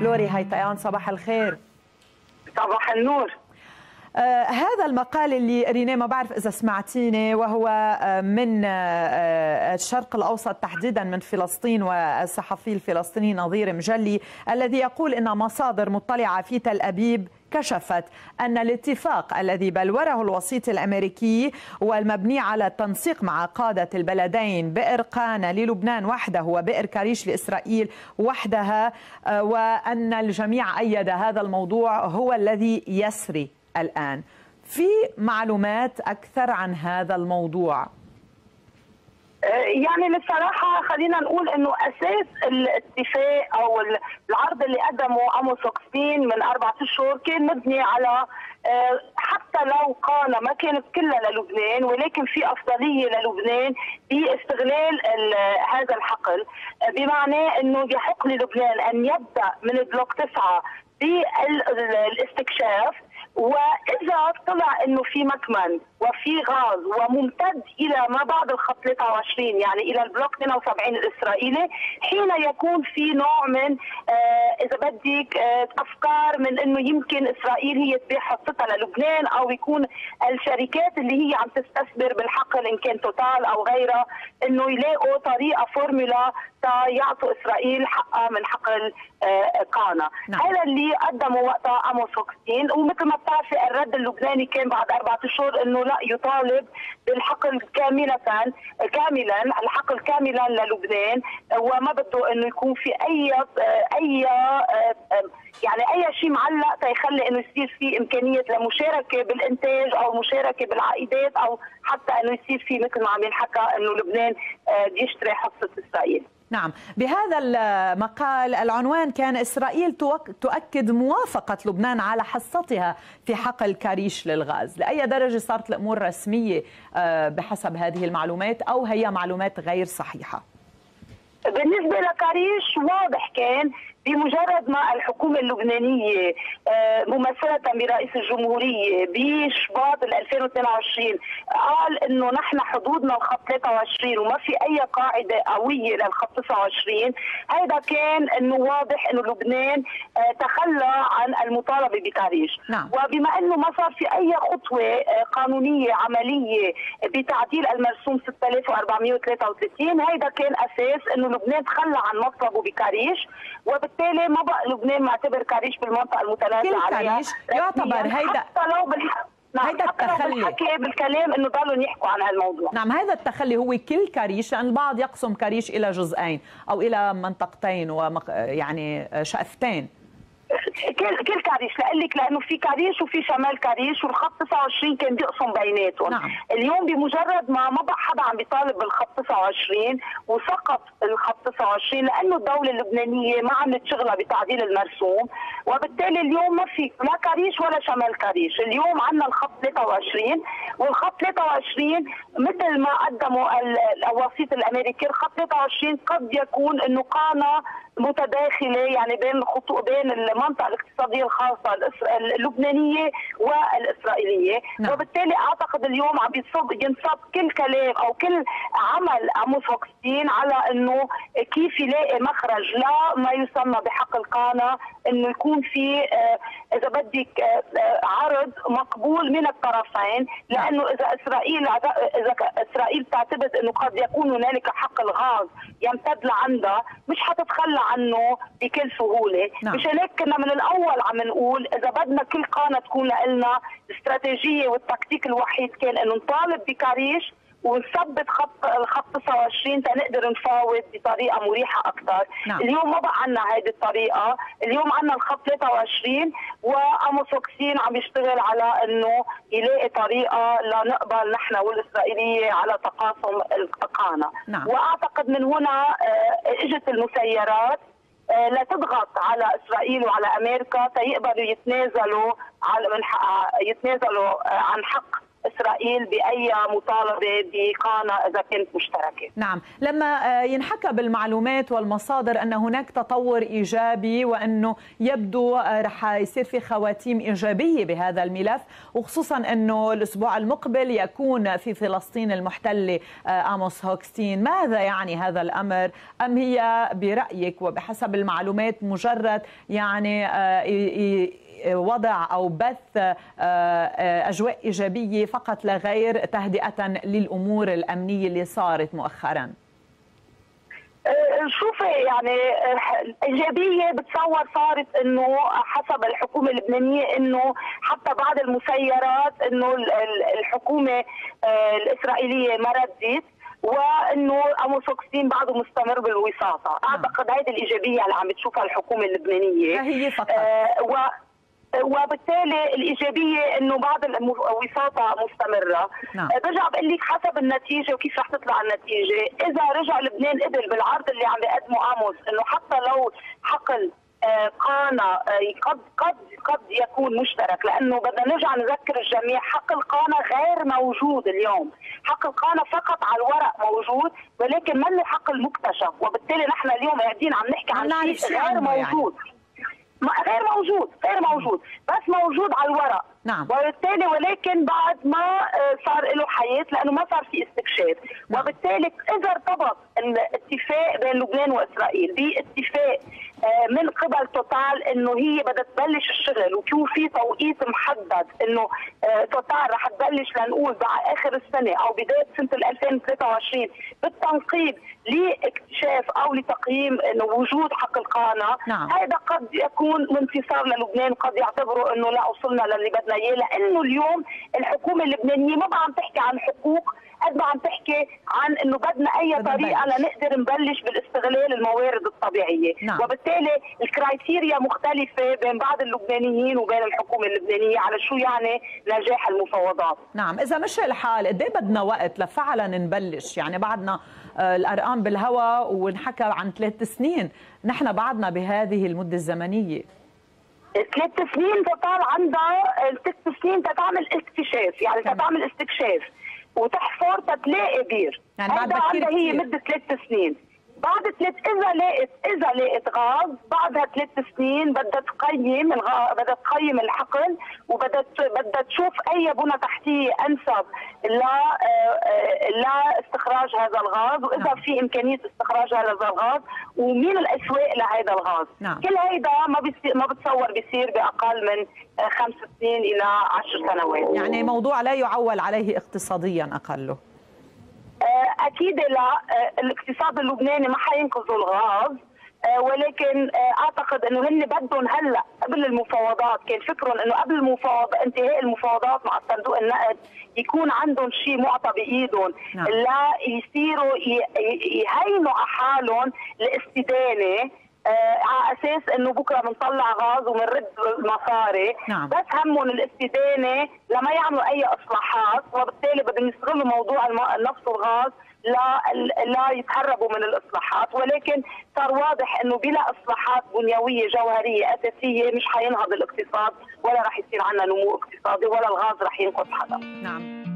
لوري هيتيان صباح الخير. صباح النور. آه هذا المقال اللي رينا ما بعرف إذا سمعتيني وهو آه من آه الشرق الأوسط تحديدا من فلسطين والصحفي الفلسطيني نظير مجلي الذي يقول إن مصادر مطلعة في تل أبيب كشفت أن الاتفاق الذي بلوره الوسيط الأمريكي والمبني على التنسيق مع قادة البلدين بئر قانا للبنان وحده وبئر كريش لإسرائيل وحدها وأن الجميع أيد هذا الموضوع هو الذي يسري الآن. في معلومات أكثر عن هذا الموضوع. يعني للصراحة خلينا نقول إنه أساس الاتفاق أو العرض اللي قدمه أموس اوكستين من أربعة أشهر كان مبني على حتى لو قانا ما كانت كلها للبنان ولكن في أفضلية للبنان باستغلال هذا الحقل. بمعنى إنه يحق للبنان أن يبدأ من بلوك تسعة بالاستكشاف وإذا طلع إنه في مكمن وفي غاز وممتد إلى ما بعد الخط 23 يعني إلى البلوك 72 الإسرائيلي حين يكون في نوع من آه بدك آه أفكار من إنه يمكن إسرائيل هي تبيع حصتها للبنان أو يكون الشركات اللي هي عم تستثمر بالحقل إن كان توتال أو غيرها إنه يلاقوا طريقة فورمولا يعطوا إسرائيل حقها من حقل آه قانا. نعم. هذا اللي قدمه وقتها أموس هوكستين ومثل ما بتعرفي الرد اللبناني كان بعد أربعة أشهر إنه لا يطالب بالحقل كاملة كاملا الحقل كاملا للبنان. وما بده إنه يكون في أي أي يعني أي شيء معلق تيخلي إنه يصير في إمكانية لمشاركة بالإنتاج أو مشاركة بالعائدات أو حتى إنه يصير في مثل ما عم ينحكى إنه لبنان يشتري حصة إسرائيل. نعم. بهذا المقال العنوان كان إسرائيل تؤكد موافقة لبنان على حصتها في حقل كاريش للغاز. لأي درجة صارت الأمور رسمية بحسب هذه المعلومات أو هي معلومات غير صحيحة؟ بالنسبة لكاريش واضح كان بمجرد ما الحكومة اللبنانية ممثلة برئيس الجمهورية بشباط 2022 قال إنه نحن حدودنا الخط 23 وما في أي قاعدة قوية للخط 29 هذا كان إنه واضح إنه لبنان تخلى عن المطالبة بكاريش نعم. وبما إنه ما صار في أي خطوة قانونية عملية بتعديل المرسوم 6433 هذا كان أساس إنه لبنان تخلى عن مطلبه بكاريش وبالتالي وبالتالي ما بقى لبنان معتبر كاريش بالمنطقة المتنازع عليها. كاريش؟ يعتبر هيدا حتى لو بالحق نعم هيدا التخلي. بالكلام إنه ضلوا يحكوا عن هالموضوع. نعم هذا التخلي هو كل كاريش لأن البعض يقسم كاريش إلى جزئين أو إلى منطقتين ومق... يعني شقفتين كل كل كاريش لقول لك لأنه في كاريش وفي شمال كاريش والخط 29 كان بيقسم بيناتهم نعم. اليوم بمجرد ما ما بقى حدا عم بيطالب بالخط 29 وسقط الخط 29 لأنه الدولة اللبنانية ما عملت شغلها بتعديل المرسوم وبالتالي اليوم ما في لا كاريش ولا شمال كاريش اليوم عندنا الخط 23 والخط 23 مثل ما قدموا الوسيط الأمريكي الخط 23 قد يكون انه قانا متداخلة يعني بين خطوط بين المنطقة الاقتصادية الخاصة اللبنانية والإسرائيلية نعم. وبالتالي أعتقد اليوم عم ينصب ينصب كل كلام أو كل عمل عموس فوكستين على إنه كيف يلاقي مخرج لا ما يسمى بحق القانا إنه يكون في إذا بدك عرض مقبول من الطرفين لأنه إذا إسرائيل إذا إسرائيل تعتقد إنه قد يكون هنالك حق الغاز يمتد لعندها مش حتتخلى عنه بكل سهولة نعم. مشان هيك كنا من الأول عم نقول إذا بدنا كل قانه تكون لنا الاستراتيجيه والتكتيك الوحيد كان إنه نطالب بكاريش ونثبت خط الخط 29 تنقدر نفاوض بطريقة مريحة أكثر نعم. اليوم ما بقى عندنا هذه الطريقة اليوم عندنا الخط 23 واموسوكسين عم يشتغل على إنه يلاقي طريقة لنقبل نحن والإسرائيلية على تقاسم القانه نعم. وأعتقد من هنا إجت المسيرات لا تضغط على إسرائيل وعلى أمريكا تيقبلوا يتنازلوا من حق يتنازلوا عن حق إسرائيل بأي مطالبة بقانه إذا كانت مشتركة. نعم، لما ينحكى بالمعلومات والمصادر أن هناك تطور إيجابي وأنه يبدو رح يصير في خواتيم إيجابية بهذا الملف وخصوصا أنه الأسبوع المقبل يكون في فلسطين المحتلة آموس هوكستين، ماذا يعني هذا الأمر؟ أم هي برأيك وبحسب المعلومات مجرد يعني وضع أو بث آه، آه، أجواء إيجابية فقط لا غير تهدئة للأمور الأمنية اللي صارت مؤخرا. آه، شوفي يعني ايجابيه بتصور صارت إنه حسب الحكومة اللبنانية إنه حتى بعض المسيرات إنه الحكومة الإسرائيلية ما ردت وإنه اموسوكسين بعده مستمر بالوساطة، أعتقد هذه الإيجابية اللي عم تشوفها الحكومة اللبنانية. هي فقط. آه و وبالتالي الإيجابية إنه بعض الوساطة مستمرة نعم. آه، برجع بقول لك حسب النتيجة وكيف رح تطلع النتيجة إذا رجع لبنان قبل بالعرض اللي عم بيقدمه آموس إنه حتى لو حقل آه، قانا آه، قد قد قد يكون مشترك لأنه بدنا نرجع نذكر الجميع حق القانا غير موجود اليوم، حق القانا فقط على الورق موجود ولكن منه حق المكتشف وبالتالي نحن اليوم قاعدين عم نحكي عن شيء غير يعني. موجود يعني. غير موجود غير موجود بس موجود على الورق. نعم. وبالتالي ولكن بعد ما آه، صار له حياة لأنه ما صار في استكشاف. نعم. وبالتالي إذا ارتبط الاتفاق بين لبنان وإسرائيل باتفاق آه، من قبل توتال إنه هي بدها تبلش الشغل ويكون في توقيت محدد إنه آه، توتال رح تبلش لنقول بعد آخر السنة أو بداية سنة 2023 بالتنقيب لاكتشاف أو لتقييم إنه وجود حق القانا نعم. هذا قد يكون انتصار للبنان قد يعتبروا إنه لا وصلنا للي بدنا إياه لأنه اليوم الحكومة اللبنانية ما عم تحكي عن حقوق قد ما عم تحكي عن إنه بدنا أي طريقة لنقدر نبلش بالاستغلال الموارد الطبيعية نعم. وبالتالي الكرايتيريا مختلفة بين بعض اللبنانيين وبين الحكومة اللبنانية على شو يعني نجاح المفاوضات. نعم إذا مش الحال قد إيه بدنا وقت لفعلا نبلش؟ يعني بعدنا آه، الأرقام بالهواء ونحكى عن ثلاث سنين. نحن بعدنا بهذه المدة الزمنية. ثلاث سنين توتال عندها ست سنين تتعمل اكتشاف يعني تتعمل استكشاف. وتحفر تتلاقي بير. يعني بعد هي مدة ثلاث سنين. بعد ثلاث إذا لقيت إذا لقيت غاز بعدها ثلاث سنين بدها تقيم الغ... بدها تقيم الحقل وبدها بدها تشوف أي بنى تحتية أنسب لا آه، لا استخراج هذا الغاز وإذا نعم. في إمكانية استخراج هذا الغاز ومين الأسواق لهذا الغاز نعم. كل هيدا ما بيصير ما بتصور بيصير بأقل من آه، خمس سنين إلى عشر سنوات يعني موضوع لا يعول عليه اقتصاديا أقله آه، أكيد لا. آه، الاقتصاد اللبناني ما حينقذوا الغاز. آه، ولكن أعتقد إنه هن بدهم هلأ قبل المفاوضات كان فكرهم إنه قبل المفاوضات انتهاء المفاوضات مع صندوق النقد يكون عندهم شيء معطى بإيدهم. نعم. لا يصيروا يهينوا على حالهم الاستدانه آه، على أساس إنه بكرة بنطلع غاز وبنرد المصاري. نعم. بس همهم الاستدانة لما يعملوا أي إصلاحات وبالتالي بدهم يستغلوا موضوع النفط والغاز لا لا يتهربوا من الإصلاحات. ولكن صار واضح إنه بلا إصلاحات بنيويه جوهرية أساسية مش حينهض الاقتصاد ولا رح يصير عندنا نمو اقتصادي ولا الغاز رح ينقذ حدا. نعم.